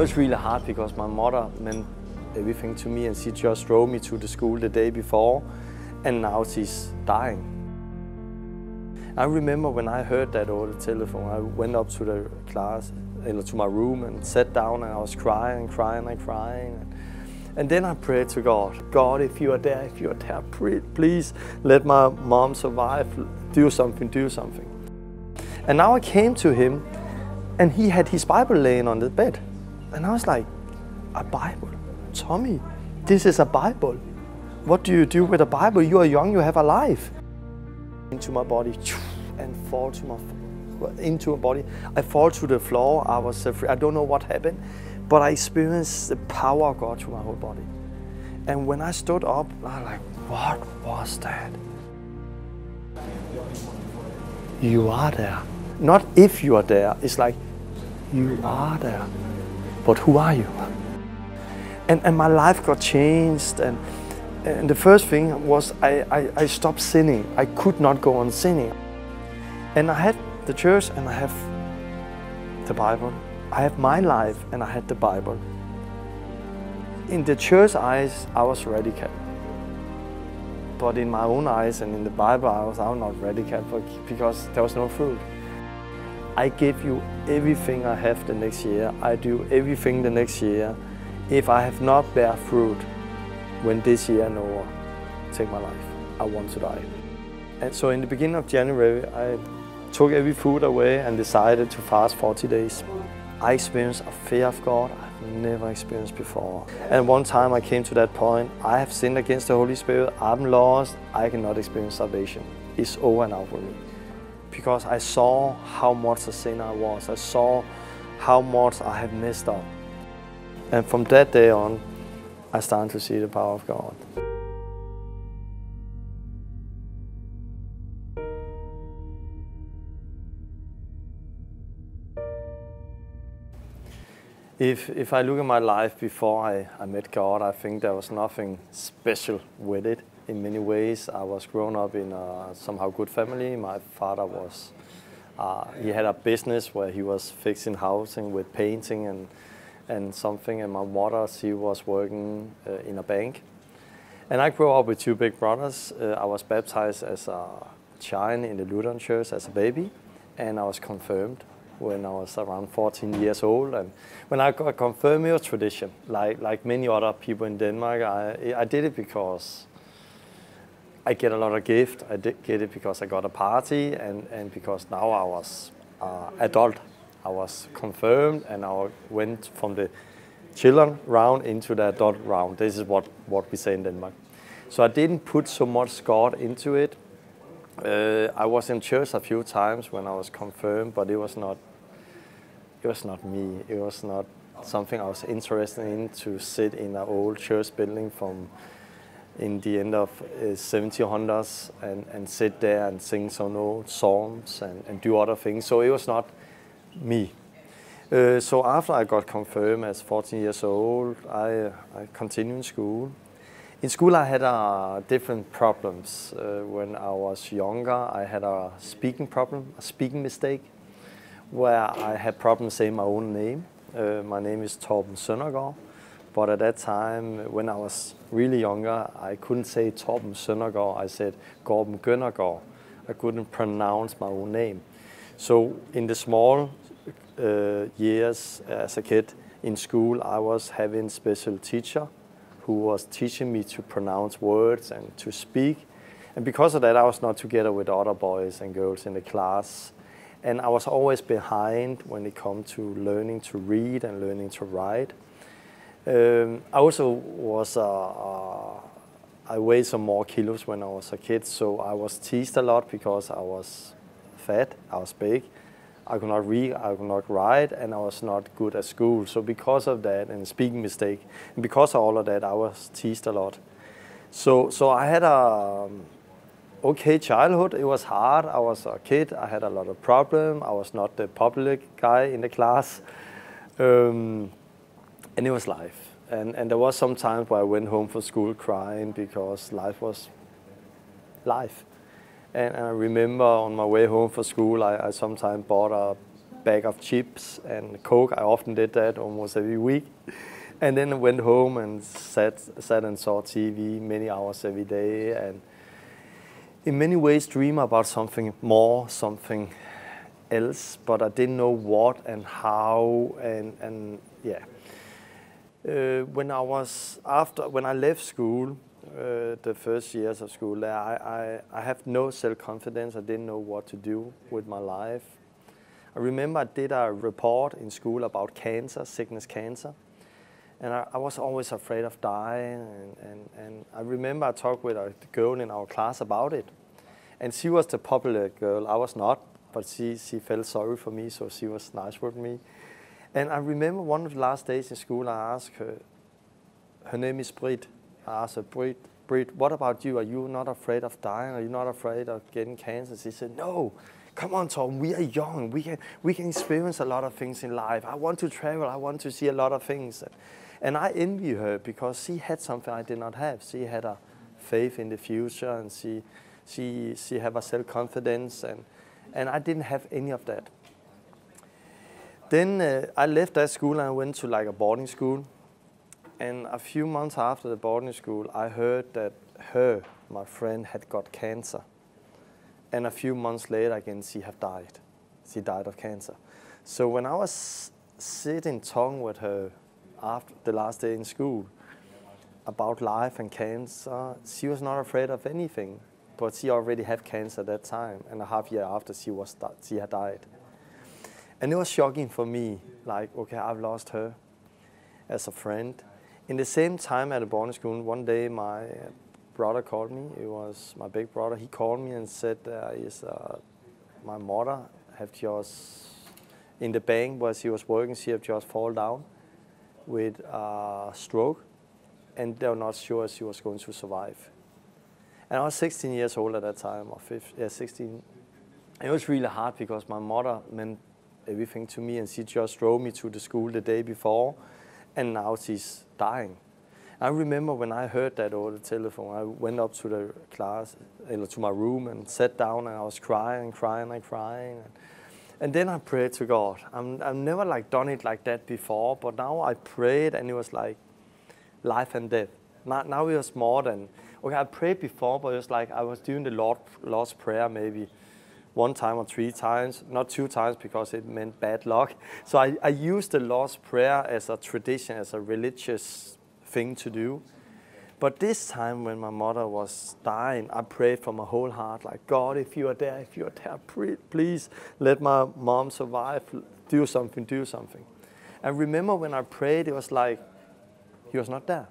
was really hard because my mother meant everything to me and she just drove me to the school the day before and now she's dying. I remember when I heard that over the telephone, I went up to the class, to my room and sat down and I was crying and crying and crying. And then I prayed to God, God, if you are there, if you are there, please let my mom survive, do something, do something. And now I came to him and he had his Bible laying on the bed. And I was like, a Bible? Tommy, this is a Bible. What do you do with a Bible? You are young, you have a life. Into my body and fall to my into my body. I fall to the floor. I was afraid. I don't know what happened, but I experienced the power of God through my whole body. And when I stood up, I was like, what was that? You are there. Not if you are there. It's like, you are there. But who are you? And, and my life got changed. And, and the first thing was I, I, I stopped sinning. I could not go on sinning. And I had the church and I have the Bible. I have my life and I had the Bible. In the church eyes, I was radical. But in my own eyes and in the Bible, I was, I was not radical because there was no fruit. I give you everything I have the next year. I do everything the next year. If I have not bear fruit when this year and over, take my life. I want to die. And so in the beginning of January, I took every food away and decided to fast 40 days. I experienced a fear of God I've never experienced before. And one time I came to that point, I have sinned against the Holy Spirit, I'm lost, I cannot experience salvation. It's over and out for me because I saw how much a sinner I was. I saw how much I had messed up. And from that day on, I started to see the power of God. If, if I look at my life before I, I met God, I think there was nothing special with it in many ways. I was grown up in a somehow good family. My father was, uh, he had a business where he was fixing housing with painting and, and something. And my mother, she was working uh, in a bank. And I grew up with two big brothers. Uh, I was baptized as a child in the Lutheran church as a baby. And I was confirmed when I was around 14 years old. And when I got confirmed, it was tradition. Like, like many other people in Denmark, I, I did it because I get a lot of gift. I did get it because I got a party and, and because now I was uh, adult. I was confirmed and I went from the children round into the adult round. This is what, what we say in Denmark. So I didn't put so much God into it. Uh, I was in church a few times when I was confirmed, but it was not it was not me. It was not something I was interested in to sit in an old church building from in the end of uh, 1700s and, and sit there and sing some old psalms and, and do other things. So it was not me. Uh, so after I got confirmed as 14 years old, I, I continued in school. In school I had uh, different problems. Uh, when I was younger, I had a speaking problem, a speaking mistake where I had problems saying my own name. Uh, my name is Torben Søndergaard, but at that time, when I was really younger, I couldn't say Torben Søndergaard. I said Gorben Gønnergaard. I couldn't pronounce my own name. So in the small uh, years as a kid in school, I was having special teacher who was teaching me to pronounce words and to speak. And because of that, I was not together with other boys and girls in the class and I was always behind when it come to learning to read and learning to write. Um, I also was, uh, uh, I weighed some more kilos when I was a kid, so I was teased a lot because I was fat, I was big. I could not read, I could not write, and I was not good at school. So because of that, and speaking mistake, and because of all of that, I was teased a lot. So, so I had a, um, okay childhood. It was hard. I was a kid. I had a lot of problems. I was not the popular guy in the class. Um, and it was life. And, and there was some times where I went home from school crying because life was life. And, and I remember on my way home from school, I, I sometimes bought a bag of chips and Coke. I often did that almost every week. And then I went home and sat, sat and saw TV many hours every day and in many ways dream about something more, something else, but I didn't know what and how and, and yeah. Uh, when I was after when I left school, uh, the first years of school, I, I, I have no self-confidence. I didn't know what to do with my life. I remember I did a report in school about cancer, sickness cancer. And I, I was always afraid of dying. And, and, and I remember I talked with a girl in our class about it. And she was the popular girl. I was not, but she, she felt sorry for me, so she was nice with me. And I remember one of the last days in school, I asked her, her name is Brit. I asked her, Brit, Brit, what about you? Are you not afraid of dying? Are you not afraid of getting cancer? She said, no, come on, Tom, we are young. We can, we can experience a lot of things in life. I want to travel. I want to see a lot of things. And I envy her because she had something I did not have. She had a faith in the future and she, she, she had a self-confidence and, and I didn't have any of that. Then uh, I left that school and I went to like a boarding school. And a few months after the boarding school, I heard that her, my friend, had got cancer. And a few months later, again, she had died. She died of cancer. So when I was sitting talking with her after the last day in school about life and cancer, she was not afraid of anything. But she already had cancer at that time, and a half year after she was she had died. And it was shocking for me, like, okay, I've lost her as a friend. In the same time at the boarding school, one day my brother called me. It was my big brother. He called me and said, uh, is, uh, my mother have just, in the bank where she was working, she had just fall down with a stroke. And they were not sure she was going to survive. And I was 16 years old at that time, or 15, yeah, 16. It was really hard because my mother meant everything to me, and she just drove me to the school the day before, and now she's dying. I remember when I heard that over the telephone, I went up to the class, to my room, and sat down, and I was crying and crying and crying. And, and then I prayed to God. I'm, I've never like done it like that before, but now I prayed, and it was like life and death. Now, now it was more than okay. I prayed before, but it was like I was doing the Lord, Lord's prayer maybe one time or three times, not two times because it meant bad luck. So I, I used the Lord's Prayer as a tradition, as a religious thing to do. But this time when my mother was dying, I prayed from my whole heart, like, God, if you are there, if you are there, please let my mom survive. Do something, do something. And remember when I prayed, it was like, he was not there.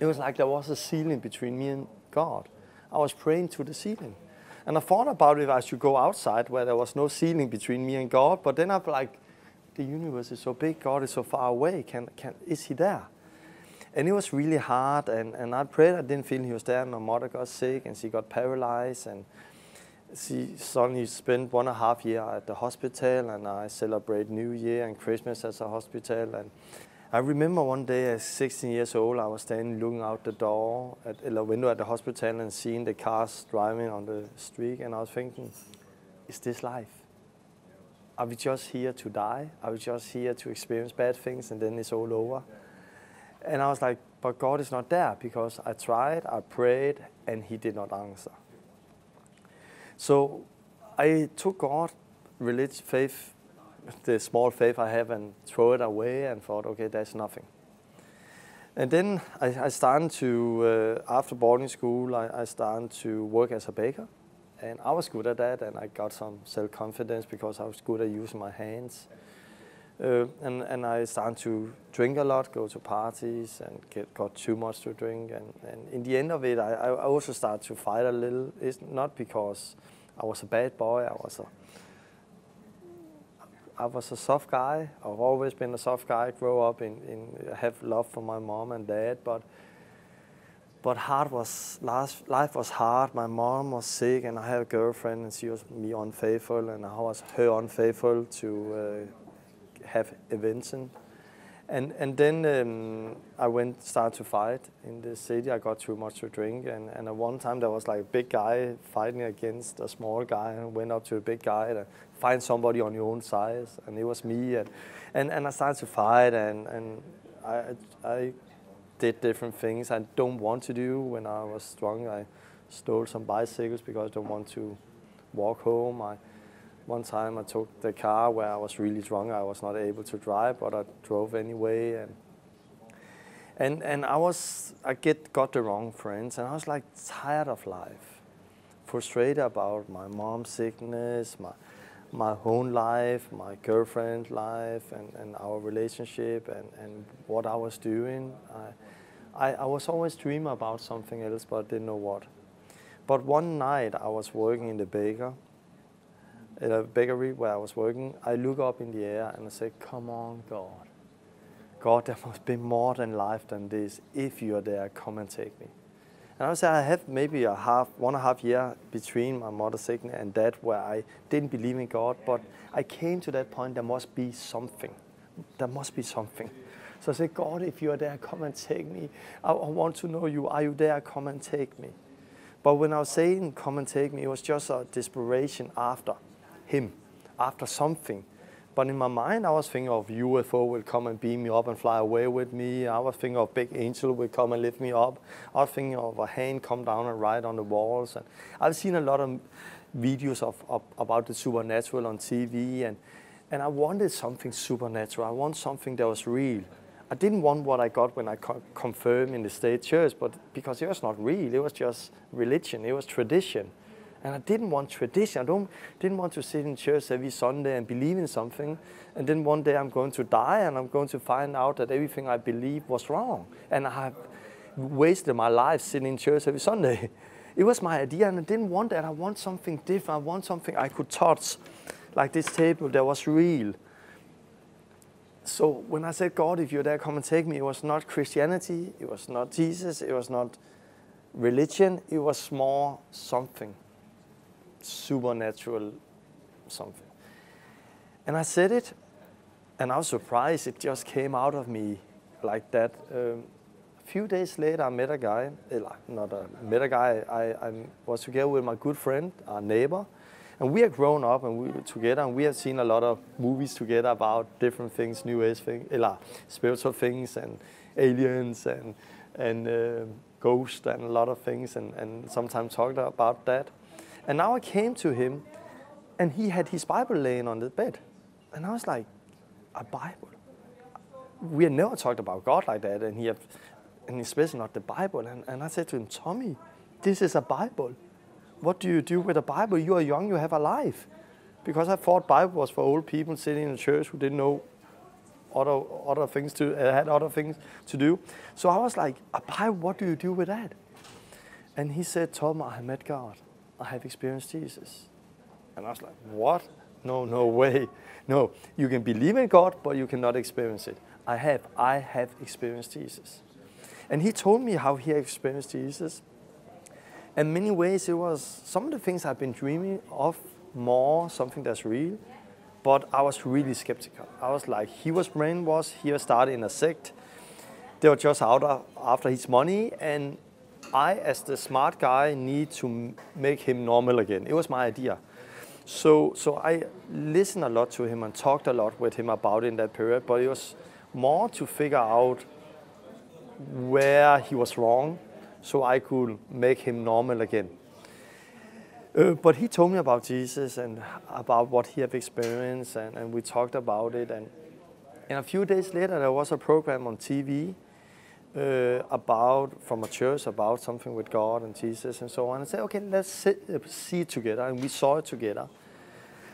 It was like there was a ceiling between me and God. I was praying to the ceiling. And I thought about if I should go outside where there was no ceiling between me and God, but then I'm like, the universe is so big, God is so far away, can, can, is he there? And it was really hard, and, and I prayed, I didn't feel he was there. My mother got sick, and she got paralyzed, and she suddenly spent one and a half year at the hospital, and I celebrate New Year and Christmas as a hospital, and I remember one day at 16 years old, I was standing looking out the door at the window at the hospital and seeing the cars driving on the street, and I was thinking, is this life? Are we just here to die? Are we just here to experience bad things and then it's all over? And I was like, but God is not there because I tried, I prayed, and He did not answer. So I took God, religious faith, the small faith I have and throw it away and thought, okay, there's nothing. And then I, I started to, uh, after boarding school, I, I started to work as a baker. And I was good at that and I got some self-confidence because I was good at using my hands. Uh, and, and I started to drink a lot, go to parties and get, got too much to drink. And, and in the end of it, I, I also started to fight a little. It's not because I was a bad boy, I was a I was a soft guy. I've always been a soft guy. Grow up in, in have love for my mom and dad, but but hard was life, life was hard. My mom was sick, and I had a girlfriend, and she was me unfaithful, and I was her unfaithful to uh, have events. And and then um, I went started to fight in the city. I got too much to drink, and and at one time there was like a big guy fighting against a small guy, and went up to a big guy to find somebody on your own size, and it was me, and and, and I started to fight, and and I I did different things I don't want to do when I was drunk. I stole some bicycles because I don't want to walk home. I one time I took the car where I was really drunk. I was not able to drive, but I drove anyway. And and and I was I get got the wrong friends, and I was like tired of life, frustrated about my mom's sickness, my my own life, my girlfriend's life, and, and our relationship, and, and what I was doing. I, I, I was always dreaming about something else, but I didn't know what. But one night I was working in the baker, in a bakery where I was working, I look up in the air and I say, come on, God. God, there must be more than life than this. If you're there, come and take me. And I would say I have maybe a half, one and a half year between my mother's sickness and that where I didn't believe in God, but I came to that point, there must be something. There must be something. So I said, God, if you're there, come and take me. I, I want to know you. Are you there? Come and take me. But when I was saying, come and take me, it was just a desperation after him after something. But in my mind, I was thinking of UFO will come and beam me up and fly away with me. I was thinking of big angel will come and lift me up. I was thinking of a hand come down and ride on the walls. And I've seen a lot of videos of, of about the supernatural on TV, and and I wanted something supernatural. I want something that was real. I didn't want what I got when I co- confirmed in the state church, but because it was not real, it was just religion, it was tradition. And I didn't want tradition. I don't, didn't want to sit in church every Sunday and believe in something. And then one day I'm going to die and I'm going to find out that everything I believed was wrong. And I have wasted my life sitting in church every Sunday. It was my idea and I didn't want that. I want something different. I want something I could touch, like this table that was real. So when I said, God, if you're there, come and take me, it was not Christianity, it was not Jesus, it was not religion, it was more something supernatural something. And I said it, and I was surprised it just came out of me like that. Um, a few days later, I met a guy, not a, met a guy, I, I was together with my good friend, our neighbor, and we have grown up and we were together, and we have seen a lot of movies together about different things, new age things, spiritual things, and aliens, and and uh, ghosts, and a lot of things, and, and sometimes talked about that. And now I came to him, and he had his Bible laying on the bed. And I was like, a Bible? We had never talked about God like that, and he had, and especially not the Bible. And, and I said to him, Tommy, this is a Bible. What do you do with a Bible? You are young, you have a life. Because I thought Bible was for old people sitting in the church who didn't know other other things to uh, had other things to do. So I was like, a Bible, what do you do with that? And he said, Tom, I met God. I have experienced Jesus. And I was like, what? No, no way. No, you can believe in God, but you cannot experience it. I have. I have experienced Jesus. And he told me how he experienced Jesus. In many ways, it was some of the things I've been dreaming of more, something that's real. But I was really skeptical. I was like, he was brainwashed. He was started in a sect. They were just out after his money, and I, as the smart guy, need to make him normal again. It was my idea. So, so I listened a lot to him and talked a lot with him about it in that period, but it was more to figure out where he was wrong so I could make him normal again. Uh, but he told me about Jesus and about what he had experienced, and, and we talked about it. And, and a few days later, there was a program on TV uh, about from a church about something with God and Jesus and so on, and say, okay, let's sit, uh, see it together, and we saw it together.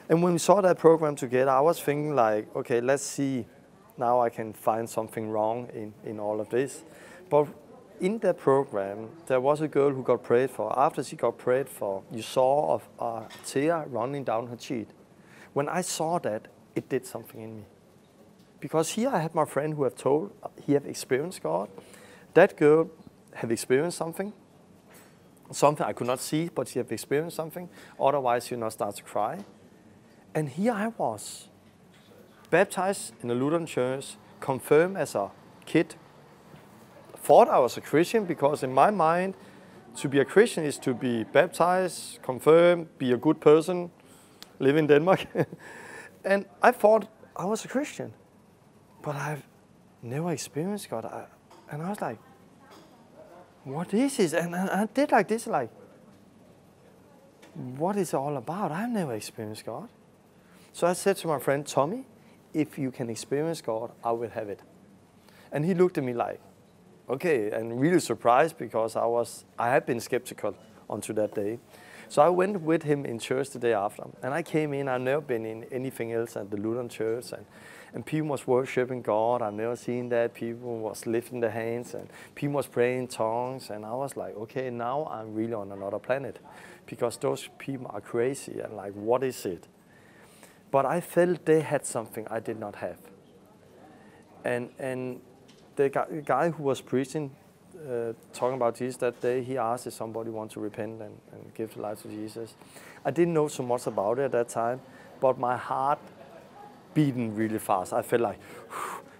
And when we saw that program together, I was thinking like, okay, let's see. Now I can find something wrong in, in all of this. But in that program, there was a girl who got prayed for. After she got prayed for, you saw a, a tear running down her cheek. When I saw that, it did something in me. Because here I had my friend who have told he have experienced God. That girl have experienced something, something I could not see, but she have experienced something. Otherwise, she would not start to cry. And here I was, baptized in a Lutheran church, confirmed as a kid. Thought I was a Christian because in my mind, to be a Christian is to be baptized, confirmed, be a good person, live in Denmark. and I thought I was a Christian, but I've never experienced God. I, and I was like, what is this? And, and I did like this, like, what is it all about? I've never experienced God. So I said to my friend Tommy, if you can experience God, I will have it. And he looked at me like, okay, and really surprised because I was I had been skeptical until that day. So I went with him in church the day after, and I came in. I've never been in anything else at the Lutheran church, and and people was worshiping God. I've never seen that. People was lifting their hands, and people was praying in tongues, and I was like, okay, now I'm really on another planet, because those people are crazy, and like, what is it? But I felt they had something I did not have, and and the guy, who was preaching, uh, talking about Jesus that day, he asked if somebody wants to repent and, and give life to Jesus. I didn't know so much about it at that time, but my heart beating really fast. I felt like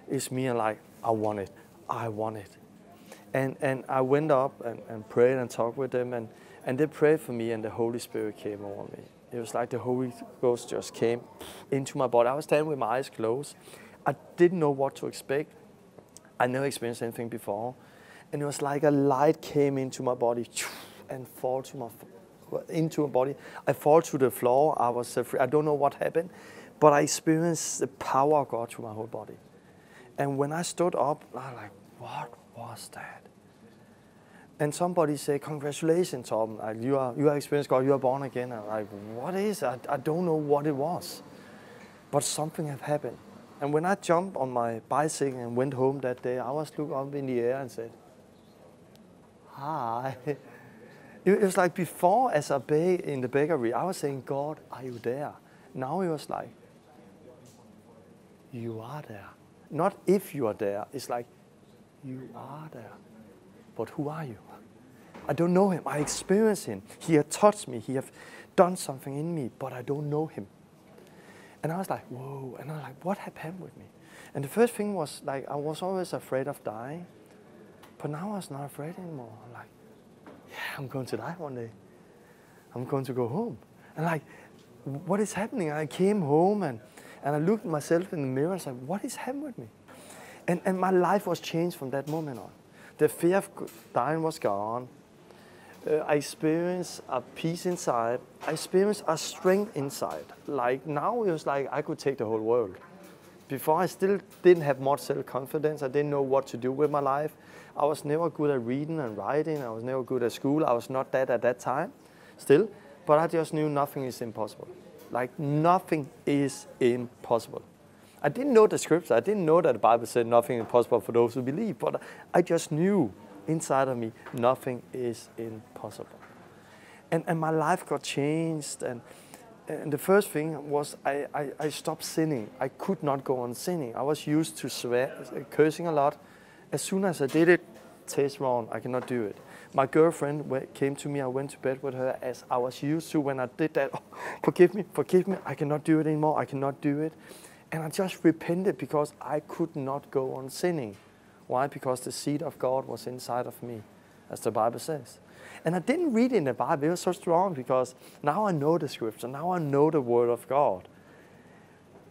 it's me and like I want it, I want it. And and I went up and, and prayed and talked with them and, and they prayed for me and the Holy Spirit came over me. It was like the Holy Ghost just came into my body. I was standing with my eyes closed. I didn't know what to expect. I never experienced anything before. And it was like a light came into my body and fall to my into my body. I fall to the floor. I was afraid. I don't know what happened, but I experienced the power of God through my whole body. And when I stood up, I was like, what was that? And somebody said, congratulations, Tom. Like, you are you are experienced God. You are born again. I'm like, what is? I, I don't know what it was, but something had happened. And when I jumped on my bicycle and went home that day, I was looking up in the air and said, Hi. It was like before, as a bake in the bakery, I was saying, God, are you there? Now it was like, You are there. Not if you are there, it's like, You are there. But who are you? I don't know him. I experience him. He has touched me. He has done something in me, but I don't know him. And I was like, whoa. And I was like, what happened with me? And the first thing was like, I was always afraid of dying. But now I was not afraid anymore. I'm like, yeah, I'm going to die one day. I'm going to go home. And like, what is happening? I came home and, and I looked myself in the mirror and said, what is happening with me? And, and my life was changed from that moment on. The fear of dying was gone uh, I experienced a peace inside. I experienced a strength inside. Like now it was like I could take the whole world. Before I still didn't have much self-confidence. I didn't know what to do with my life. I was never good at reading and writing. I was never good at school. I was not that at that time, still. But I just knew nothing is impossible. Like nothing is impossible. I didn't know the scripture. I didn't know that the Bible said nothing is impossible for those who believe. But I just knew inside of me, nothing is impossible. And, and my life got changed. And, and the first thing was I, I, I stopped sinning. I could not go on sinning. I was used to swear, cursing a lot. As soon as I did it, tastes wrong. I cannot do it. My girlfriend came to me. I went to bed with her as I was used to when I did that. Oh, forgive me, forgive me. I cannot do it anymore. I cannot do it. And I just repented because I could not go on sinning. Why? Because the seed of God was inside of me, as the Bible says. And I didn't read in the Bible. It was so strong because now I know the scripture. Now I know the word of God.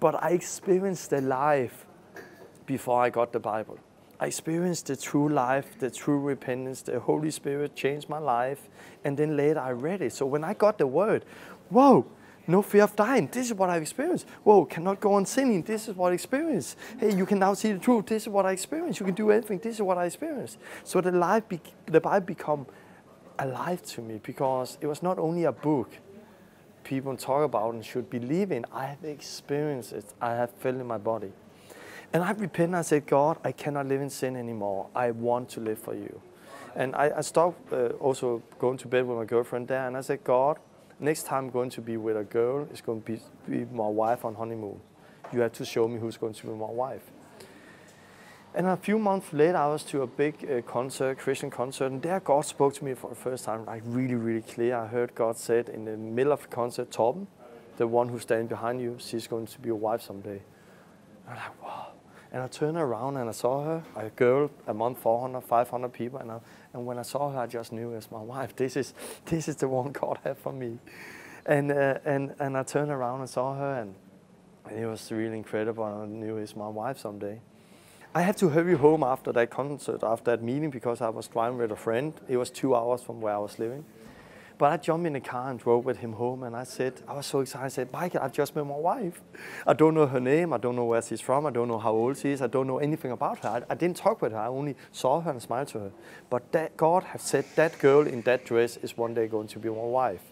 But I experienced the life before I got the Bible. I experienced the true life, the true repentance. The Holy Spirit changed my life. And then later I read it. So when I got the word, whoa, no fear of dying. This is what I've experienced. Whoa, cannot go on sinning. This is what I experienced. Hey, you can now see the truth. This is what I experienced. You can do everything. This is what I experienced. So the life, the Bible become alive to me because it was not only a book people talk about and should believe in. I have experienced it. I have felt in my body. And I repented. And I said, God, I cannot live in sin anymore. I want to live for you. And I, I stopped uh, also going to bed with my girlfriend there. And I said, God, next time I'm going to be with a girl, it's going to be, be my wife on honeymoon. You have to show me who's going to be my wife. And a few months later, I was to a big uh, concert, Christian concert, and there God spoke to me for the first time, like really, really clear. I heard God said in the middle of the concert, Torben, the one who's standing behind you, she's going to be your wife someday. I'm like, wow. And I turned around and I saw her, a girl among 400, 500 people. And, I, and when I saw her, I just knew as my wife, this is, this is the one God had for me. And, uh, and, and I turned around and saw her, and, and it was really incredible. I knew it's my wife someday. I had to hurry home after that concert, after that meeting, because I was driving with a friend. It was two hours from where I was living. But I jumped in the car and drove with him home, and I said, I was so excited. I said, Michael, I've just met my wife. I don't know her name. I don't know where she's from. I don't know how old she is. I don't know anything about her. I, I didn't talk with her. I only saw her and smiled to her. But that God had said that girl in that dress is one day going to be my wife.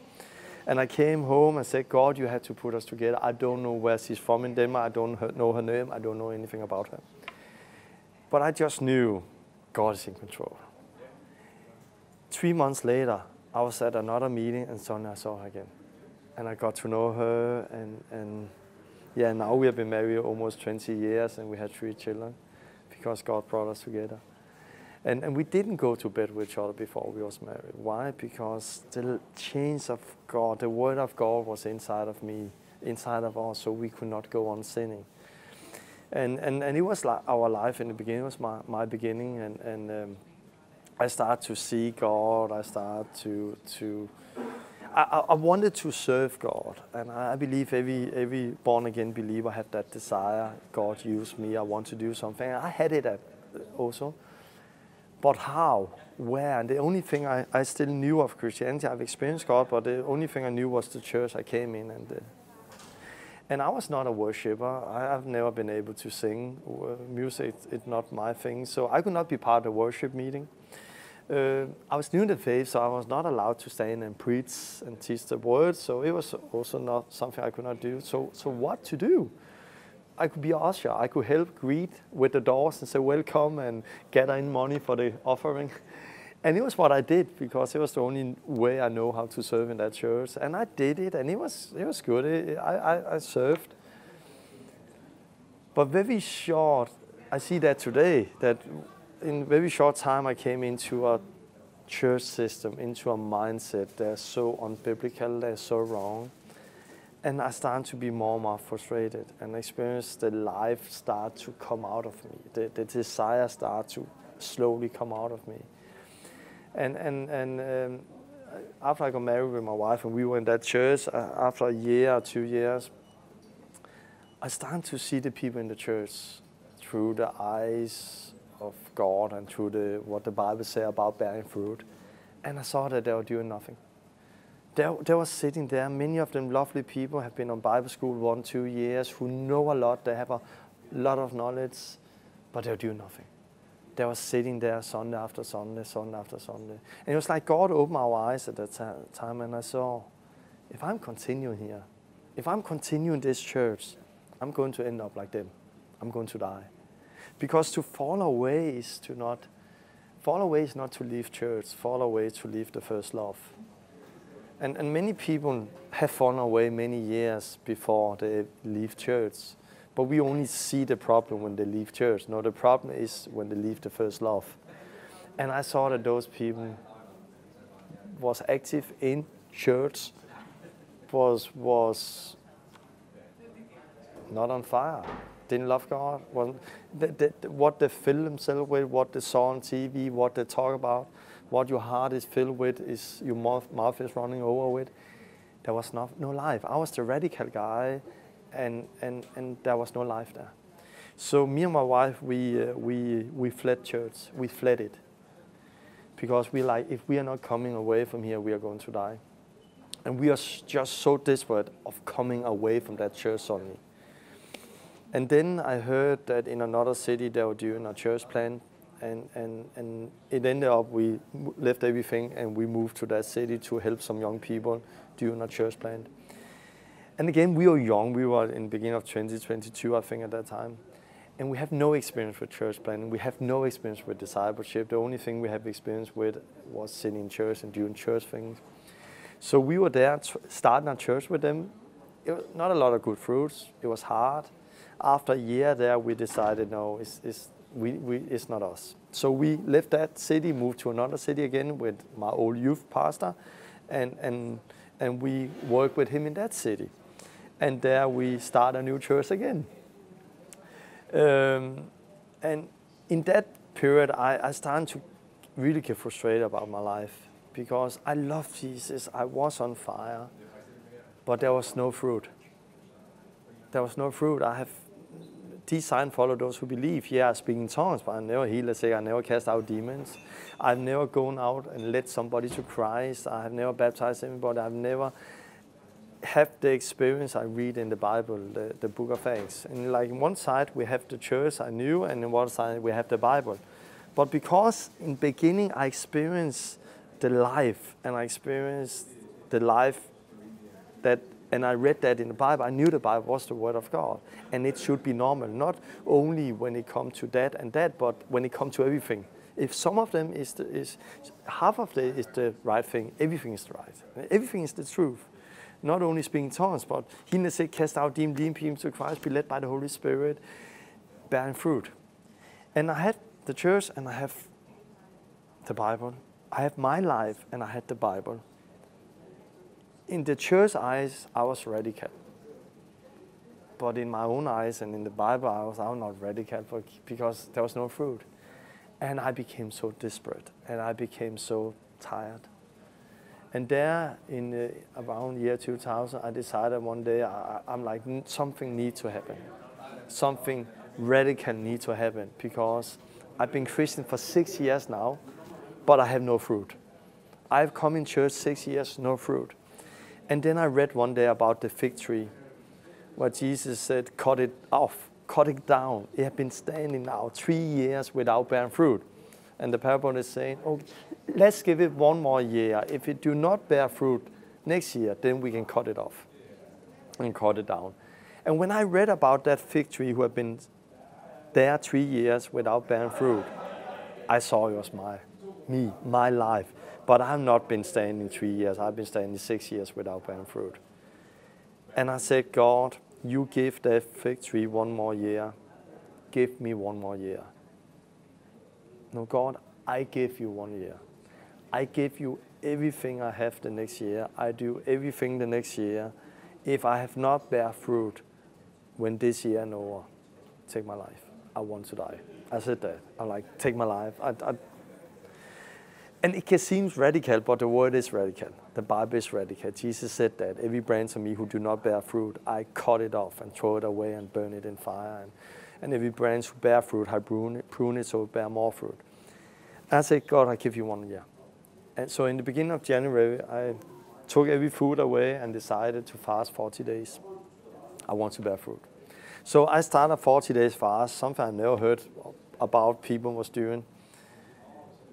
And I came home and said, God, you had to put us together. I don't know where she's from in Denmark. I don't know her name. I don't know anything about her. But I just knew God is in control. Three months later, I was at another meeting and suddenly I saw her again. And I got to know her and, and yeah, now we have been married almost 20 years and we had three children because God brought us together. And, and we didn't go to bed with each other before we was married. Why? Because the change of God, the word of God was inside of me, inside of us, so we could not go on sinning. And, and, and it was like our life in the beginning, was my, my beginning. And, and um, I started to see God. I started to to. I, I wanted to serve God, and I believe every every born again believer had that desire. God use me. I want to do something. I had it also, but how, where? And the only thing I, I still knew of Christianity, I've experienced God, but the only thing I knew was the church I came in, and uh, and I was not a worshiper. I, have never been able to sing. Music it's not my thing, so I could not be part of a worship meeting. Uh, I was new in the faith, so I was not allowed to stand and preach and teach the word. So it was also not something I could not do. So, so what to do? I could be usher. I could help greet with the doors and say welcome and gather in money for the offering. And it was what I did because it was the only way I know how to serve in that church. And I did it, and it was it was good. It, I, I, I served. But very short, I see that today that in very short time, I came into a church system, into a mindset that's so unbiblical, that's so wrong. And I started to be more and more frustrated and experience the life start to come out of me. The, the desire start to slowly come out of me. And, and, and um, after I got married with my wife and we were in that church, uh, after a year or two years, I started to see the people in the church through the eyes of God and through the, what the Bible says about bearing fruit. And I saw that they were doing nothing. They, they were sitting there. Many of them lovely people have been on Bible school one, two years, who know a lot. They have a lot of knowledge, but they're doing nothing. They were sitting there Sunday after Sunday, Sunday after Sunday. And it was like God opened our eyes at that time, and I saw, if I'm continuing here, if I'm continuing this church, I'm going to end up like them. I'm going to die. Because to fall away is to not, fall away is not to leave church, fall away is to leave the first love. And, and many people have fallen away many years before they leave church. But we only see the problem when they leave church. No, the problem is when they leave the first love. And I saw that those people was active in church, was was not on fire didn't love God. What they fill themselves with, what they saw on TV, what they talk about, what your heart is filled with, is your mouth, mouth is running over with. There was no life. I was the radical guy, and, and, and there was no life there. So me and my wife, we, uh, we, we fled church. We fled it. Because we like, if we are not coming away from here, we are going to die. And we are just so desperate of coming away from that church suddenly. And then I heard that in another city they were doing a church plant, and, and, and it ended up we left everything and we moved to that city to help some young people doing a church plant. And again, we were young. We were in the beginning of 2022, I think, at that time. And we have no experience with church planting. We have no experience with discipleship. The only thing we have experience with was sitting in church and doing church things. So we were there starting a church with them. It was not a lot of good fruits. It was hard after a year there, we decided no, it's, it's, we, we, it's not us. So we left that city, moved to another city again with my old youth pastor, and, and, and we worked with him in that city. And there we start a new church again. Um, and in that period, I, I started to really get frustrated about my life because I love Jesus. I was on fire, but there was no fruit. There was no fruit. I have signs follow those who believe. Yeah, I speak in tongues, but I never heal a sick. I never cast out demons. I've never gone out and led somebody to Christ. I have never baptized anybody. I've never have the experience I read in the Bible, the, the book of Acts. And like on one side we have the church I knew, and on one side we have the Bible. But because in beginning I experienced the life, and I experienced the life that, and I read that in the Bible, I knew the Bible was the Word of God, and it should be normal, not only when it comes to that and that, but when it comes to everything. If some of them is, the, is half of the is the right thing, everything is the right. Everything is the truth not only speaking tongues, but he said, cast out demons, people to Christ, be led by the Holy Spirit, bearing fruit. And I had the church and I have the Bible. I have my life and I had the Bible. In the church eyes, I was radical. But in my own eyes and in the Bible, I was, I was not radical because there was no fruit. And I became so desperate and I became so tired. And there, in uh, around year 2000, I decided one day I, am like something needs to happen, something radical needs to happen because I've been Christian for six years now, but I have no fruit. I've come in church six years, no fruit. And then I read one day about the fig tree, where Jesus said, "Cut it off, cut it down. It had been standing now three years without bearing fruit." And the parable is saying, "Oh, let's give it one more year. If it do not bear fruit next year, then we can cut it off and cut it down. And when I read about that fig tree who had been there three years without bearing fruit, I saw it was my, me, my life. But I've not been standing three years. I've been standing six years without bearing fruit. And I said, God, you give that fig tree one more year. Give me one more year. No, God, I give you one year. I give you everything I have the next year. I do everything the next year. If I have not bear fruit when this year is over, take my life. I want to die. I said that. I'm like, take my life. I, I, and it seems radical, but the word is radical. The Bible is radical. Jesus said that every branch of me who do not bear fruit, I cut it off and throw it away and burn it in fire. And, and every branch who bear fruit, I prune it, prune it so it bear more fruit. I said, God, I give you one year. And so in the beginning of January, I took every food away and decided to fast 40 days. I want to bear fruit. So I started 40 days fast, something I never heard about people was doing.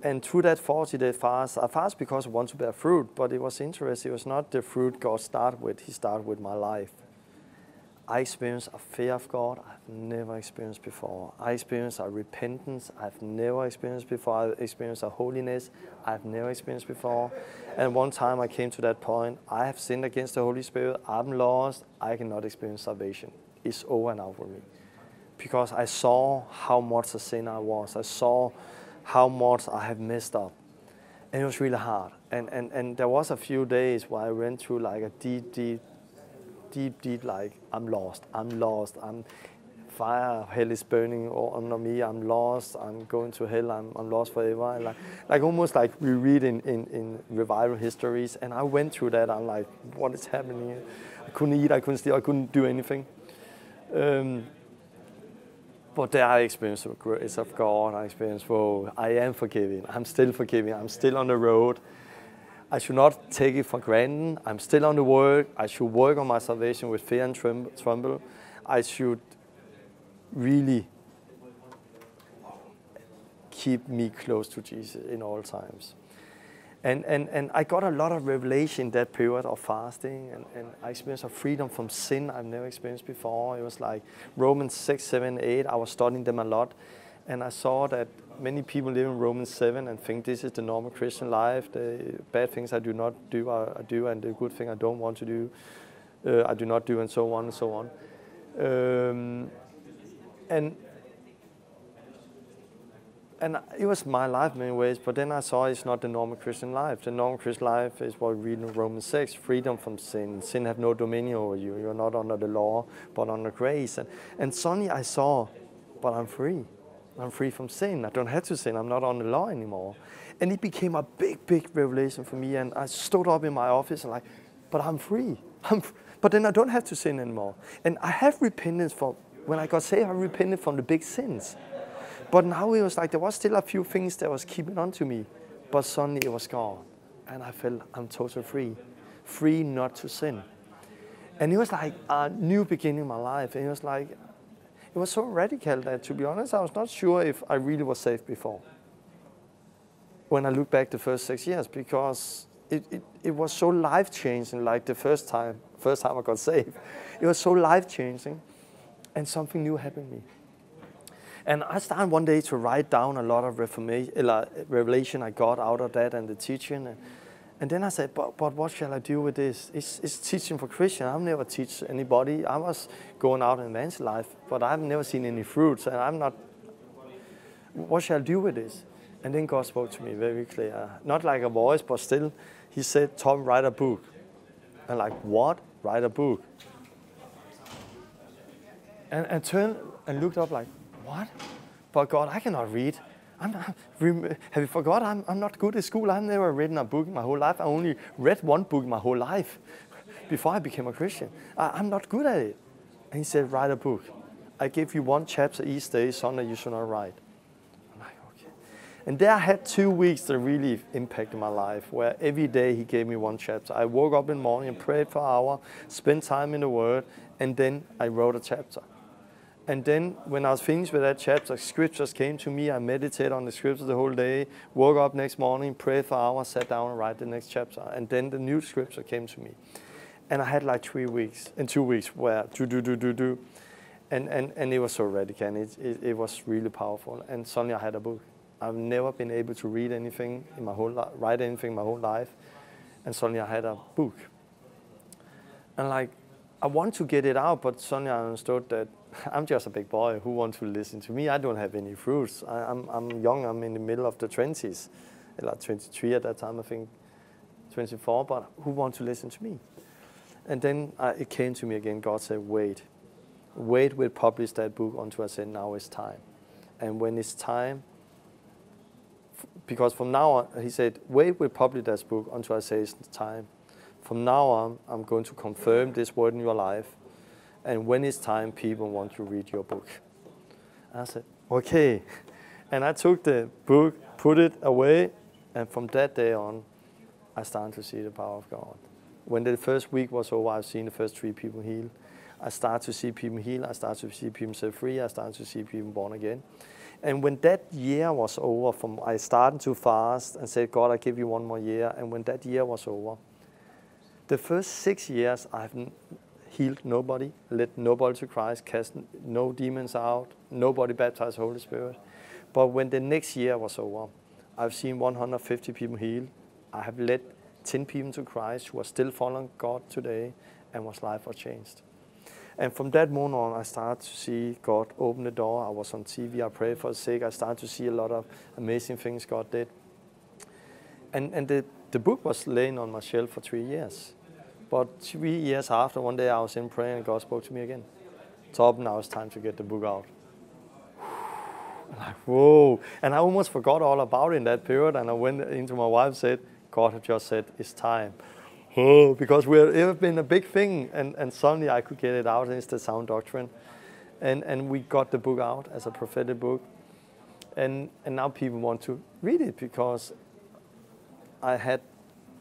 And through that 40 day fast, I fast because I want to bear fruit, but it was interesting. It was not the fruit God started with, He started with my life. I experienced a fear of God I've never experienced before. I experienced a repentance I've never experienced before. I experienced a holiness I've never experienced before. And one time I came to that point, I have sinned against the Holy Spirit. I'm lost. I cannot experience salvation. It's over and out for me. Because I saw how much a sinner I was. I saw how much I have messed up. And it was really hard. And, and, and there was a few days where I went through like a deep, deep deep, deep like, I'm lost, I'm lost, I'm fire, hell is burning under me, I'm lost, I'm going to hell, I'm, I'm lost forever. And like, like almost like we read in, in, in revival histories, and I went through that, I'm like, what is happening? I couldn't eat, I couldn't sleep, I couldn't do anything. Um, but there I experienced the grace of God, I experienced, whoa, I am forgiven, I'm still forgiven, I'm still on the road. I should not take it for granted. I'm still on the work. I should work on my salvation with fear and tremble. I should really keep me close to Jesus in all times. And, and, and I got a lot of revelation in that period of fasting, and, and I experienced a freedom from sin I've never experienced before. It was like Romans 6, 7, 8. I was studying them a lot, and I saw that many people live in Romans 7 and think this is the normal Christian life. The bad things I do not do, I, do, and the good thing I don't want to do, uh, I do not do, and so on and so on. Um, and and it was my life in many ways, but then I saw it's not the normal Christian life. The normal Christian life is what we read in Romans 6, freedom from sin. Sin have no dominion over you. You're not under the law, but under grace. And, and suddenly I saw but I'm free. I'm free from sin. I don't have to sin. I'm not on the law anymore. And it became a big, big revelation for me. And I stood up in my office and like, but I'm free. I'm fr- but then I don't have to sin anymore. And I have repentance for, when I got saved, I repented from the big sins. But now it was like there was still a few things that was keeping on to me. But suddenly it was gone. And I felt I'm totally free. Free not to sin. And it was like a new beginning in my life. And it was like, it was so radical that to be honest, I was not sure if I really was saved before. When I look back the first six years, because it, it, it was so life changing like the first time, first time I got saved. It was so life changing and something new happened to me. And I started one day to write down a lot of revelation I got out of that and the teaching. And, and then I said, but, but what shall I do with this? It's, it's teaching for Christian. I've never teach anybody. I was going out in man's life, but I've never seen any fruits. And I'm not, what shall I do with this? And then God spoke to me very clear. Not like a voice, but still, He said, Torben, write a book. And like, what? Write a book. And, and turned and looked up like, what? But God, I cannot read. I'm not, have you forgot? I'm, I'm not good at school. I've never written a book in my whole life. I only read one book my whole life before I became a Christian. I, I'm not good at it. And he said, write a book. I give you one chapter each day, Sunday you should not write. I'm like, okay. And there I had two weeks that really impacted my life, where every day he gave me one chapter. I woke up in the morning and prayed for an hour, spent time in the Word, and then I wrote a chapter. And then when I was finished with that chapter, scriptures came to me. I meditated on the scriptures the whole day, woke up next morning, prayed for hours, sat down and write the next chapter. And then the new scripture came to me. And I had like three weeks, in two weeks, where do, do, do, do, do. And, and, and it was so radical and it, it, it was really powerful. And suddenly I had a book. I've never been able to read anything in my whole life, write anything my whole life. And suddenly I had a book. And like, I want to get it out, but suddenly I understood that I'm just a big boy who wants to listen to me. I don't have any fruits. I, am I'm, I'm young. I'm in the middle of the 20s, like 23 at that time, I think, 24. But who wants to listen to me? And then uh, it came to me again. God said, "Wait, wait. We'll publish that book until I said now it's time." And when it's time, because from now on, he said, "Wait. We'll publish that book until I say it's time." From now on, I'm going to confirm this word in your life and when it's time, people want to read your book. I said, okay. And I took the book, put it away, and from that day on, I started to see the power of God. When the first week was over, I've seen the first three people heal. I started to see people heal. I started to see people set free. I started to see people born again. And when that year was over, from I started to fast and said, God, I give you one more year. And when that year was over, the first six years I've healed nobody, led nobody to Christ, cast no demons out, nobody baptized Holy Spirit. But when the next year was over, I've seen 150 people healed. I have led 10 people to Christ who are still following God today and whose life was changed. And from that moment on, I started to see God open the door. I was on TV, I prayed for the sick. I started to see a lot of amazing things God did. And, and the, the book was laying on my shelf for three years. But three years after, one day I was in prayer and God spoke to me again. Torben, now it's time to get the book out. like, whoa. And I almost forgot all about it in that period. And I went into my wife and said, God had just said, it's time. Oh, because we're, it been a big thing. And, and suddenly I could get it out, and it's the sound doctrine. And, and we got the book out as a prophetic book. And, and now people want to read it because I had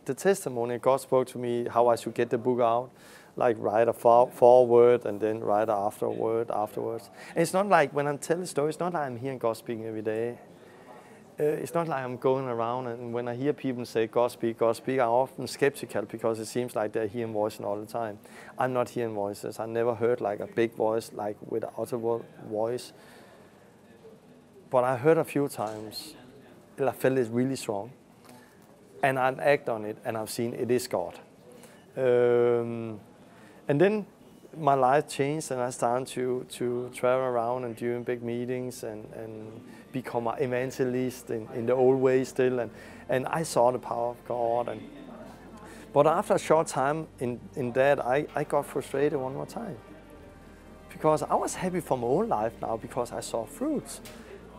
the testimony, God spoke to me how I should get the book out, like write a for- forward and then write an afterword afterwards. And it's not like when I'm telling stories, it's not like I'm hearing God speaking every day. Uh, it's not like I'm going around and when I hear people say God speak, God speak, I'm often skeptical because it seems like they're hearing voices all the time. I'm not hearing voices. I never heard like a big voice, like with audible voice. But I heard a few times. I felt it really strong and I act on it, and I've seen it is God. Um, and then my life changed, and I started to, to travel around and doing big meetings and, and become an evangelist in, in the old way still. And, and I saw the power of God. And, but after a short time in, in that, I, I got frustrated one more time. because I was happy for my own life now because I saw fruits.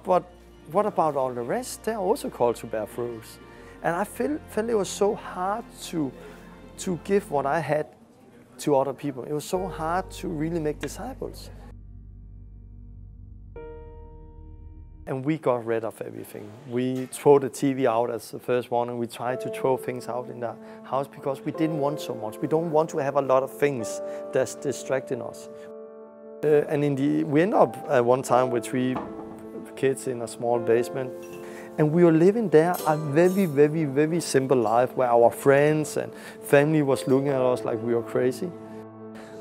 But what about all the rest? They're also called to bear fruits. And I felt, felt it was so hard to, to give what I had to other people. It was so hard to really make disciples. And we got rid of everything. We threw the TV out as the first one and we tried to throw things out in the house because we didn't want so much. We don't want to have a lot of things that's distracting us. Uh, and in the, we end up at one time with three kids in a small basement. And we were living there a very, very, very simple life where our friends and family was looking at us like we were crazy.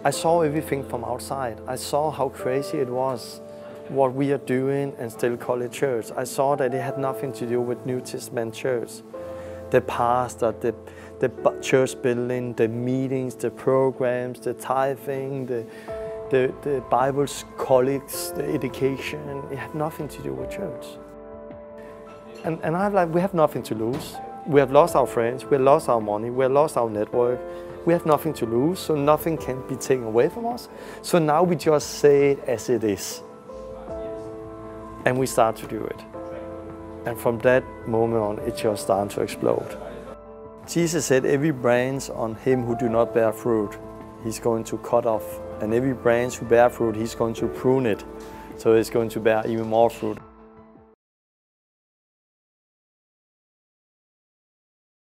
I saw everything from outside. I saw how crazy it was what we are doing and still call it church. I saw that it had nothing to do with New Testament church. The pastor, the, the church building, the meetings, the programs, the tithing, the, the, the Bible's colleagues, the education, it had nothing to do with church. And, and I'm like, we have nothing to lose. We have lost our friends, we have lost our money, we have lost our network. We have nothing to lose, so nothing can be taken away from us. So now we just say it as it is. And we start to do it. And from that moment on, it just started to explode. Jesus said, every branch on him who do not bear fruit, he's going to cut off. And every branch who bear fruit, he's going to prune it. So it's going to bear even more fruit.